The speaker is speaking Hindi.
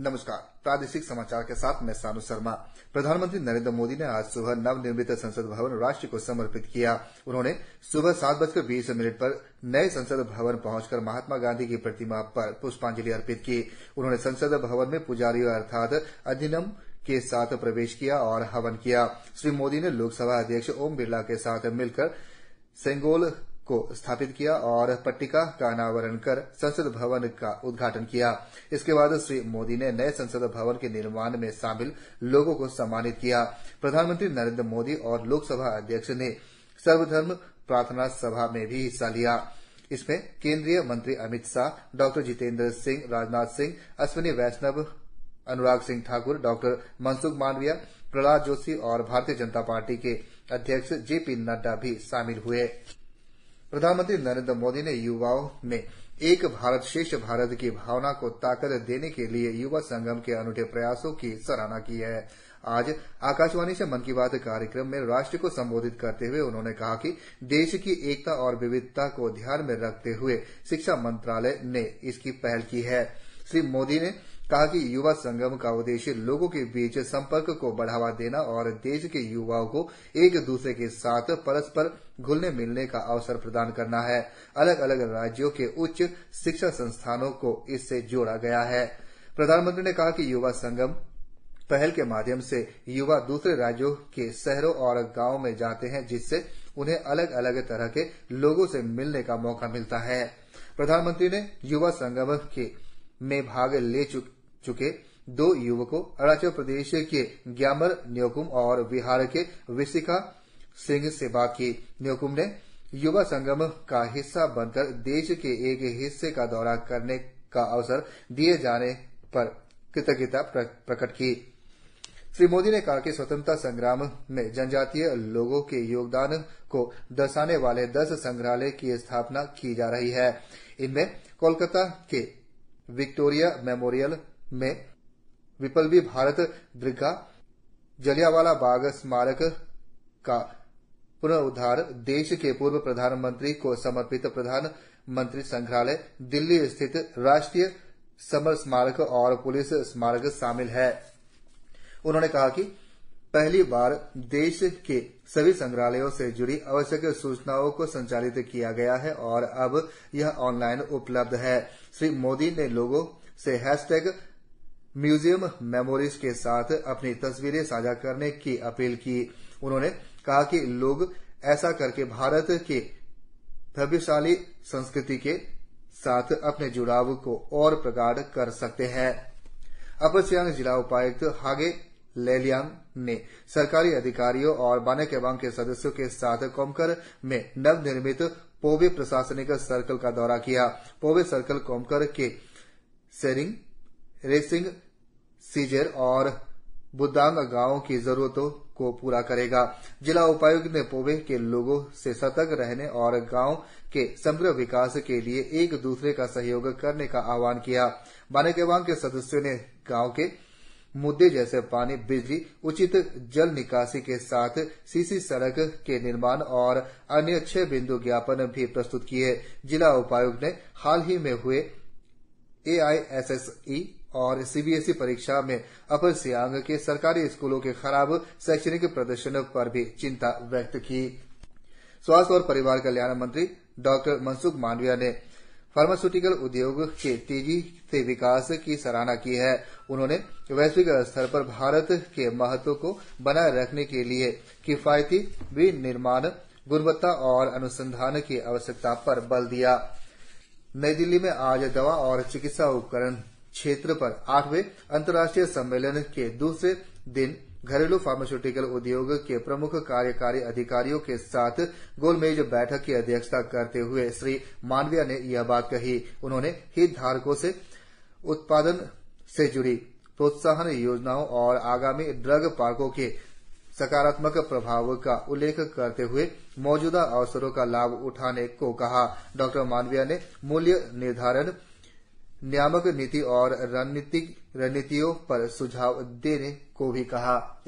नमस्कार। प्रादेशिक समाचार के साथ मैं सानू शर्मा। प्रधानमंत्री नरेंद्र मोदी ने आज सुबह नवनिर्मित संसद भवन राष्ट्र को समर्पित किया। उन्होंने सुबह सात बजकर बीस मिनट पर नए संसद भवन पहुंचकर महात्मा गांधी की प्रतिमा पर पुष्पांजलि अर्पित की। उन्होंने संसद भवन में पुजारियों अर्थात अधिनम के साथ प्रवेश किया और हवन किया। श्री मोदी ने लोकसभा अध्यक्ष ओम बिरला के साथ मिलकर सेंगोल को स्थापित किया और पट्टिका का अनावरण कर संसद भवन का उद्घाटन किया। इसके बाद श्री मोदी ने नए संसद भवन के निर्माण में शामिल लोगों को सम्मानित किया। प्रधानमंत्री नरेंद्र मोदी और लोकसभा अध्यक्ष ने सर्वधर्म प्रार्थना सभा में भी हिस्सा लिया। इसमें केंद्रीय मंत्री अमित शाह, डॉक्टर जितेंद्र सिंह, राजनाथ सिंह, अश्विनी वैष्णव, अनुराग सिंह ठाकुर, डॉक्टर मनसुख मांडविया, प्रहलाद जोशी और भारतीय जनता पार्टी के अध्यक्ष जे पी नड्डा भी शामिल हुए। प्रधानमंत्री नरेंद्र मोदी ने युवाओं में एक भारत श्रेष्ठ भारत की भावना को ताकत देने के लिए युवा संगम के अनूठे प्रयासों की सराहना की है। आज आकाशवाणी से मन की बात कार्यक्रम में राष्ट्र को संबोधित करते हुए उन्होंने कहा कि देश की एकता और विविधता को ध्यान में रखते हुए शिक्षा मंत्रालय ने इसकी पहल की है। श्री मोदी ने कहा कि युवा संगम का उद्देश्य लोगों के बीच संपर्क को बढ़ावा देना और देश के युवाओं को एक दूसरे के साथ परस्पर घुलने मिलने का अवसर प्रदान करना है। अलग अलग राज्यों के उच्च शिक्षा संस्थानों को इससे जोड़ा गया है। प्रधानमंत्री ने कहा कि युवा संगम पहल के माध्यम से युवा दूसरे राज्यों के शहरों और गाँवों में जाते हैं, जिससे उन्हें अलग अलग तरह के लोगों से मिलने का मौका मिलता है। प्रधानमंत्री ने युवा संगम के में भाग ले चुके दो युवकों, अरुणाचल प्रदेश के ग्यामर न्योकुम और बिहार के विशिखा सिंह से बात की न्योकुम ने युवा संगम का हिस्सा बनकर देश के एक हिस्से का दौरा करने का अवसर दिए जाने पर कृतज्ञता प्रकट की। श्री मोदी ने कहा कि स्वतंत्रता संग्राम में जनजातीय लोगों के योगदान को दर्शाने वाले दस संग्रहालय की स्थापना की जा रही है। इनमें कोलकाता के विक्टोरिया मेमोरियल में विप्लवी भारत दीर्घा जलियांवाला बाग स्मारक का पुनरुद्वार देश के पूर्व प्रधानमंत्री को समर्पित प्रधानमंत्री संग्रहालय, दिल्ली स्थित राष्ट्रीय समर स्मारक और पुलिस स्मारक शामिल है। उन्होंने कहा कि पहली बार देश के सभी संग्रहालयों से जुड़ी आवश्यक सूचनाओं को संचालित किया गया है और अब यह ऑनलाइन उपलब्ध है। श्री मोदी ने लोगों से हैशटैग म्यूज़ियम मेमोरीज के साथ अपनी तस्वीरें साझा करने की अपील की। उन्होंने कहा कि लोग ऐसा करके भारत के भव्यशाली संस्कृति के साथ अपने जुड़ाव को और प्रगाढ़ कर सकते हैं। अपर सियांग जिला उपायुक्त हागे लेलियांग ने सरकारी अधिकारियों और बाने केबांग के सदस्यों के साथ कोमकर में नवनिर्मित पोवे प्रशासनिक सर्कल का दौरा किया। पोवे सर्कल कोमकर के सेरिंग रेसिंग सीजेर और बुदांग गाँवों की जरूरतों को पूरा करेगा। जिला उपायुक्त ने पोवे के लोगों से सतर्क रहने और गाँव के समग्र विकास के लिए एक दूसरे का सहयोग करने का आह्वान किया। बाने के सदस्यों ने गाँव के मुद्दे जैसे पानी, बिजली, उचित जल निकासी के साथ सीसी सड़क के निर्माण और अन्य छह बिंदु ज्ञापन भी प्रस्तुत किए। जिला उपायुक्त ने हाल ही में हुए एआईएसएसई और सीबीएसई परीक्षा में अपर सियांग के सरकारी स्कूलों के खराब शैक्षणिक प्रदर्शन पर भी चिंता व्यक्त की। स्वास्थ्य और परिवार कल्याण मंत्री डॉक्टर मनसुख मांडविया ने फार्मास्यूटिकल उद्योग के तेज़ी से विकास की सराहना की है। उन्होंने वैश्विक स्तर पर भारत के महत्व को बनाए रखने के लिए किफायती विनिर्माण, गुणवत्ता और अनुसंधान की आवश्यकता पर बल दिया। नई दिल्ली में आज दवा और चिकित्सा उपकरण क्षेत्र पर आठवें अंतर्राष्ट्रीय सम्मेलन के दूसरे दिन घरेलू फार्मास्यूटिकल उद्योग के प्रमुख कार्यकारी अधिकारियों के साथ गोलमेज बैठक की अध्यक्षता करते हुए श्री मांडविया ने यह बात कही। उन्होंने हितधारकों से उत्पादन से जुड़ी प्रोत्साहन योजनाओं और आगामी ड्रग पार्कों के सकारात्मक प्रभाव का उल्लेख करते हुए मौजूदा अवसरों का लाभ उठाने को कहा। डॉ मांडविया ने मूल्य निर्धारण नियामक नीति और रणनीतिक रणनीतियों पर सुझाव देने को भी कहा।